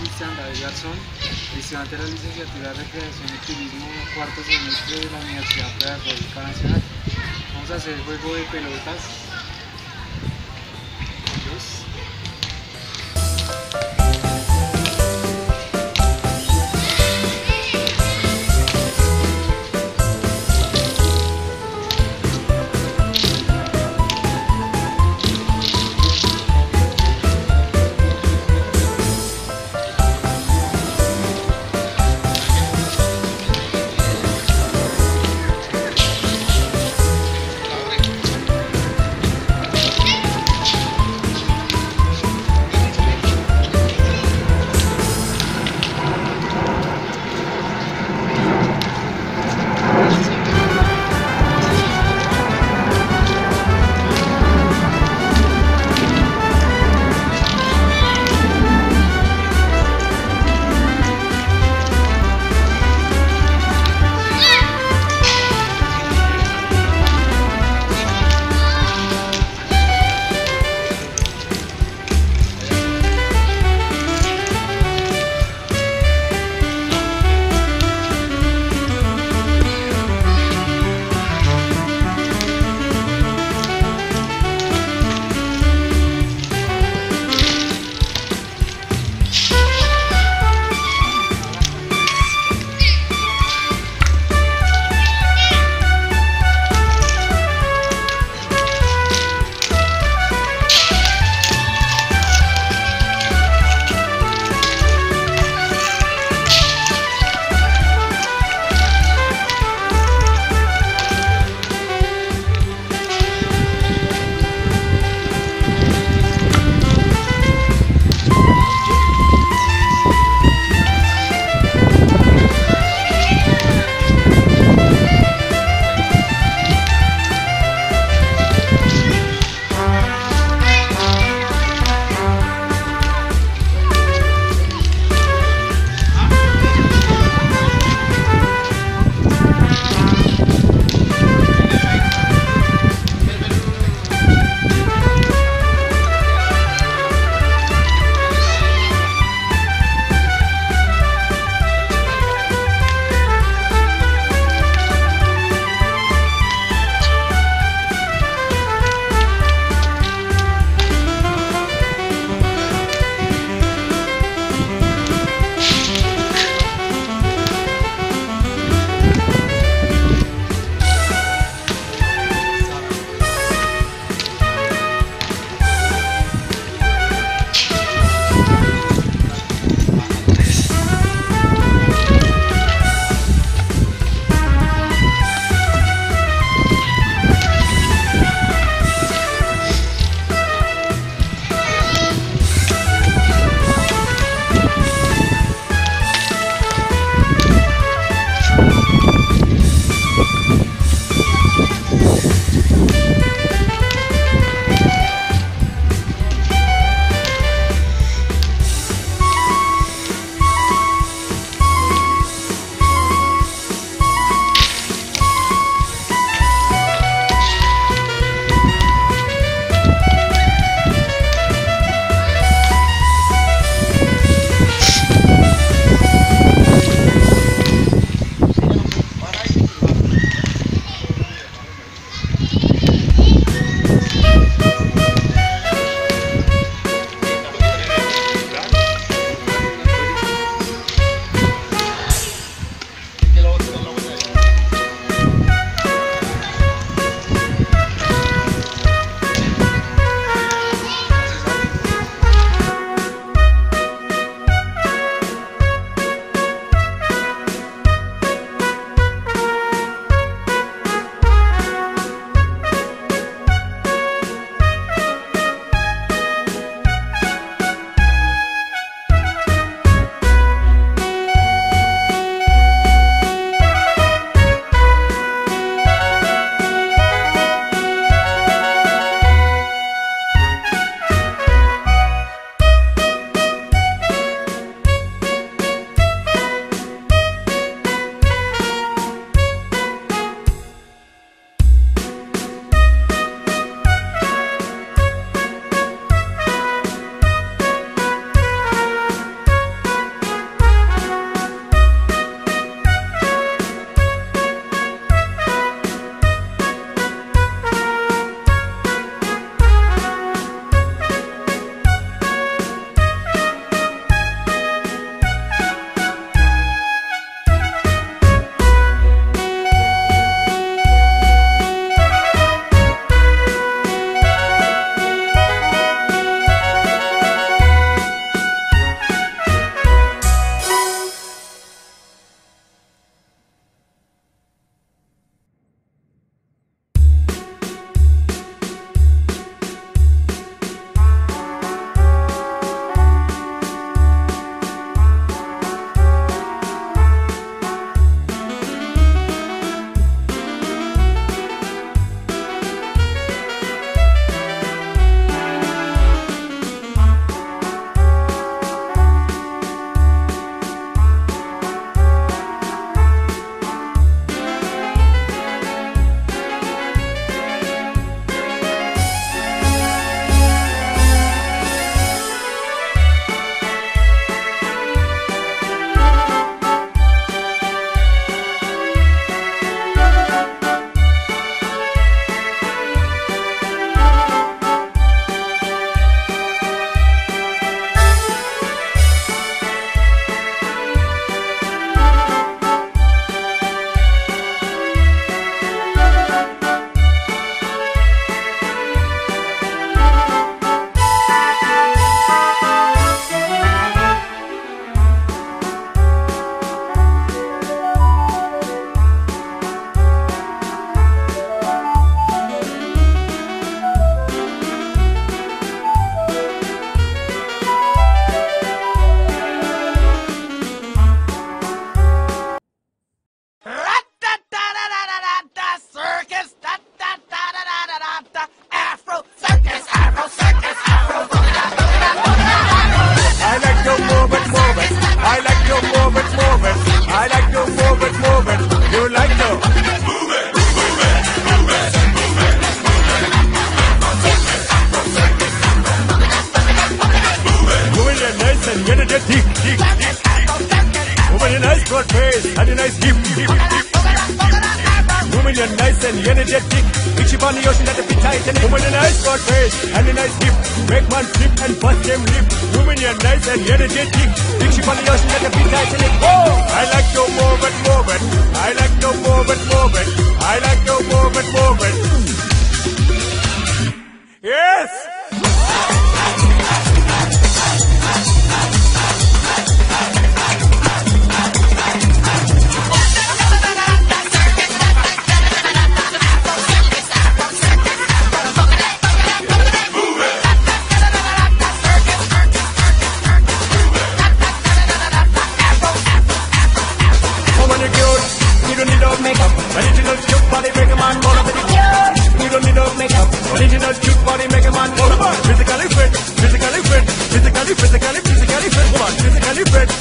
Cristian David Garzón, estudiante de la licenciatura de Recreación y Turismo, cuarto semestre de la Universidad Pedagógica Nacional. Vamos a hacer juego de pelotas don't need no makeup. Original cute body make a man go Physically fit, physically fit, physically, physically, physically fit. Come on, physically fit.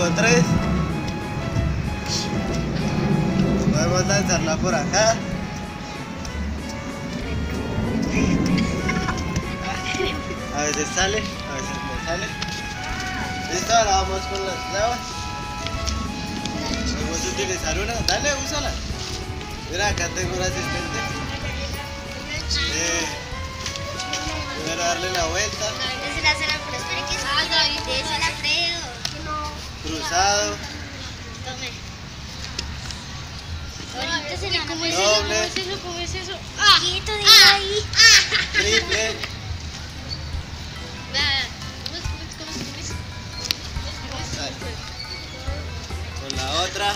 Luego tres. Podemos lanzarla por acá. A veces sale, a veces no sale. Listo, ahora vamos con las clavas. Podemos utilizar una. Dale, úsala. Mira, acá tengo un asistente. Eh, primero darle la vuelta, Désela, désela, pero espere que es Désela, Alfredo. Cruzado, Tome. Ahorita se la Doble. eso? ¿Cómo es eso? Quieto, déjalo ahí. triple, con la otra.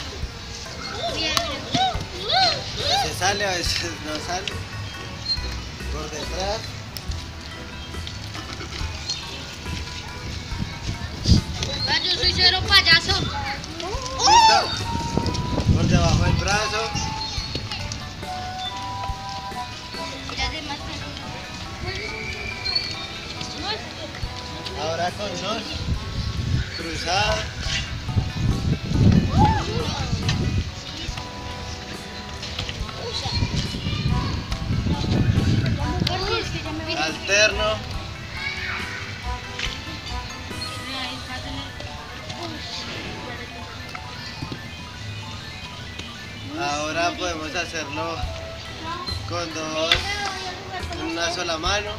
Veces sale, a veces no sale. Por detrás. Yo soy cero payaso. Por debajo del brazo. Ahora con dos. Cruzado. Alterno. Podemos hacerlo con dos, en una sola mano.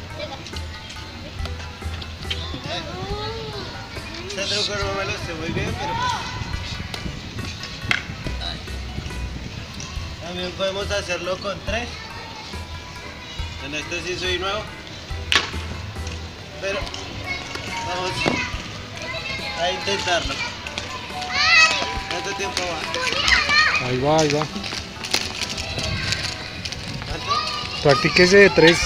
Este truco no me lo sé muy bien, pero. También podemos hacerlo con tres. En este sí soy nuevo. Pero vamos a intentarlo. ¿Cuánto tiempo va? Ahí va, ahí va. Practíquese de tres.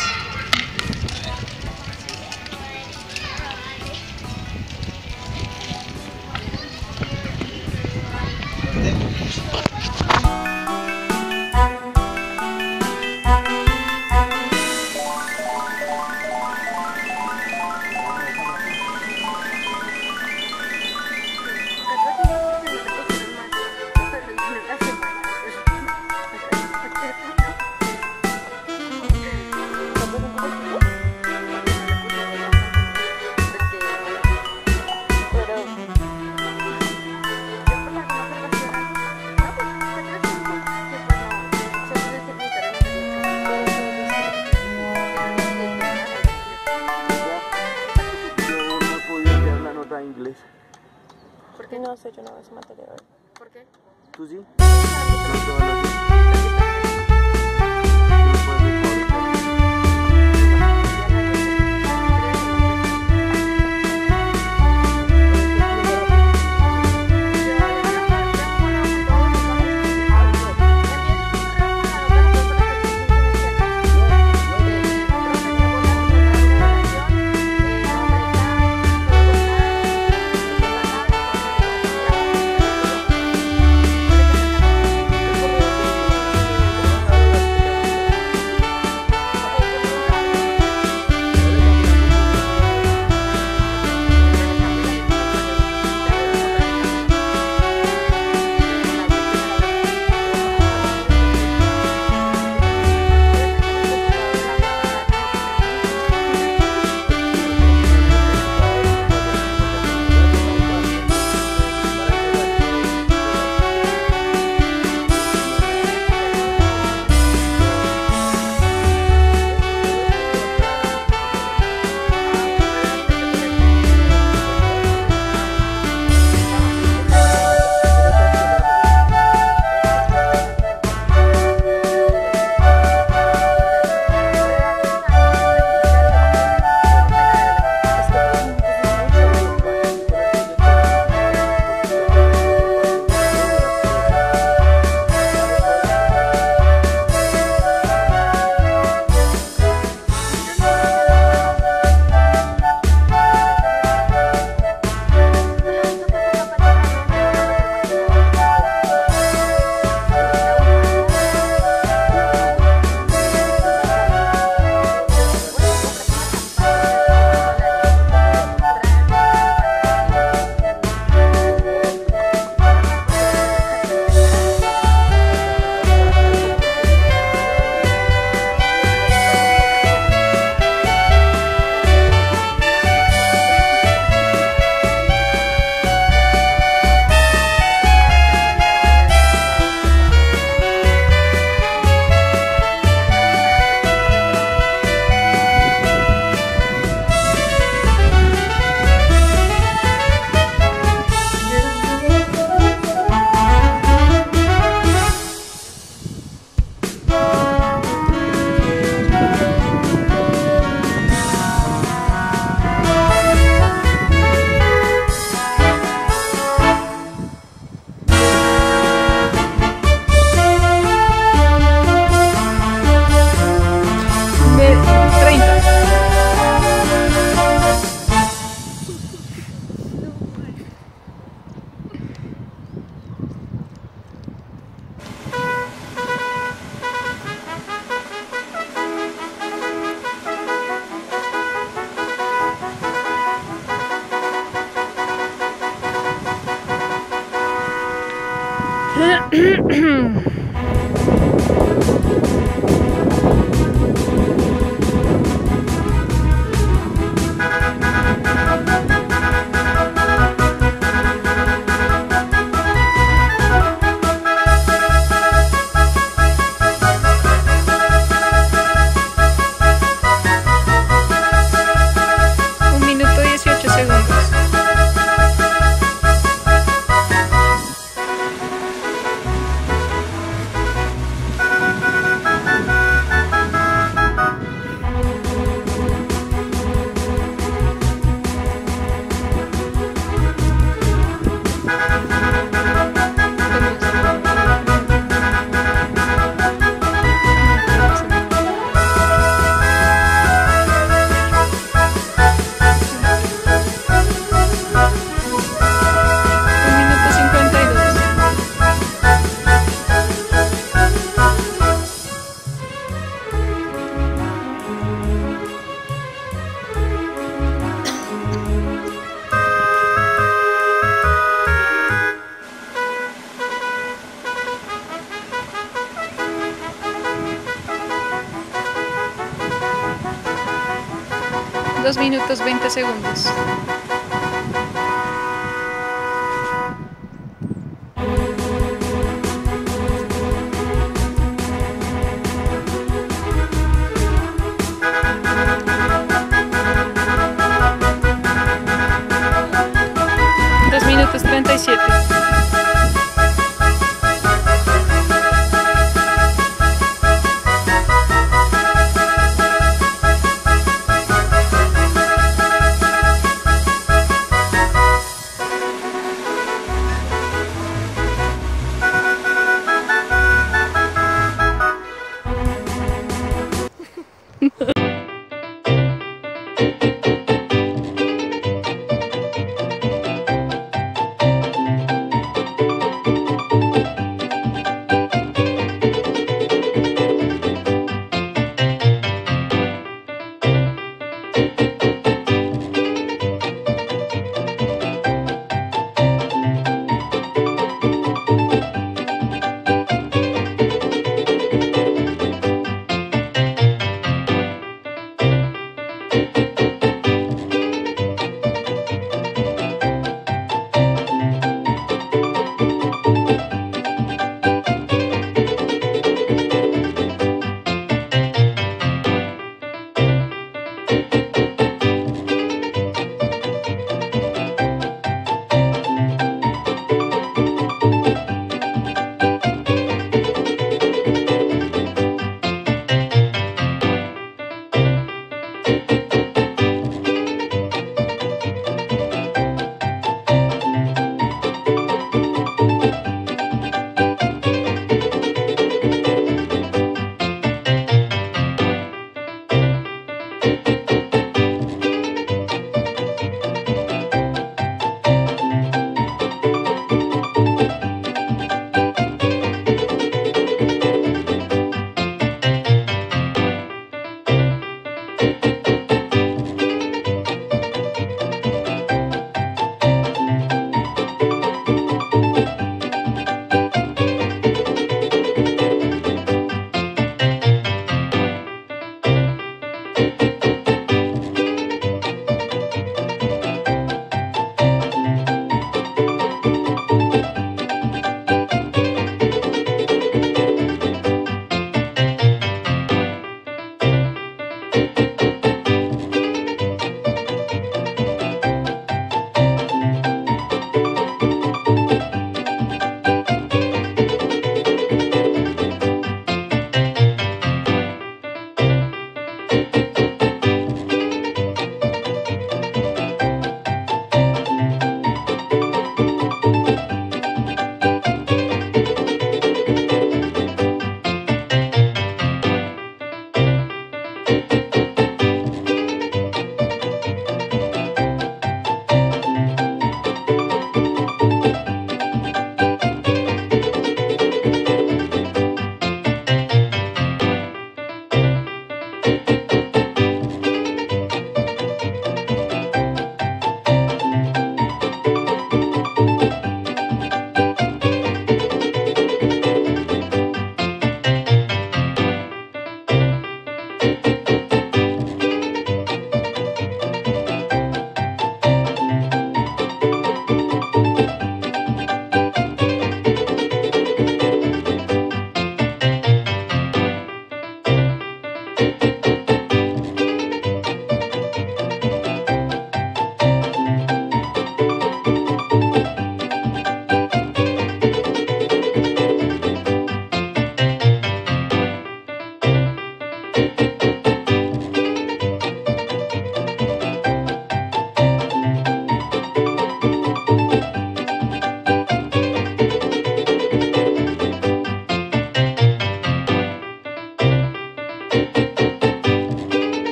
220 segundos.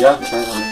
一样，你穿什？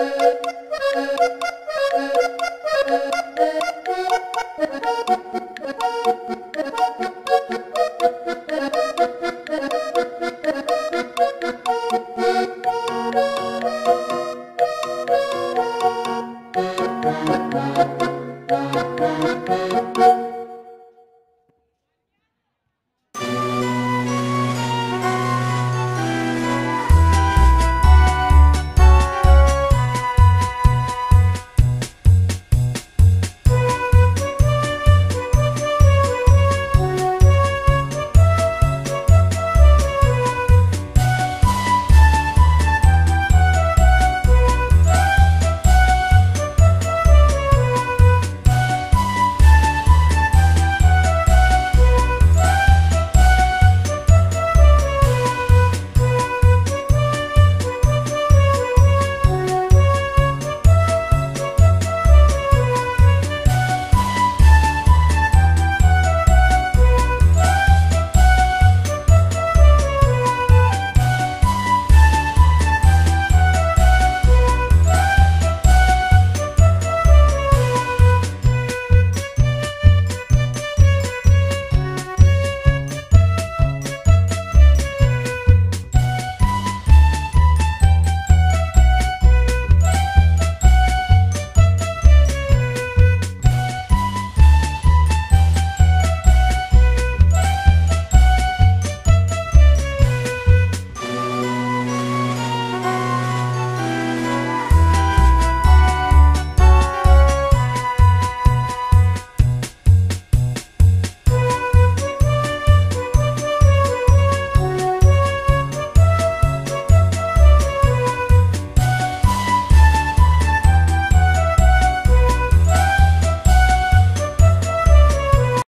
Thank you.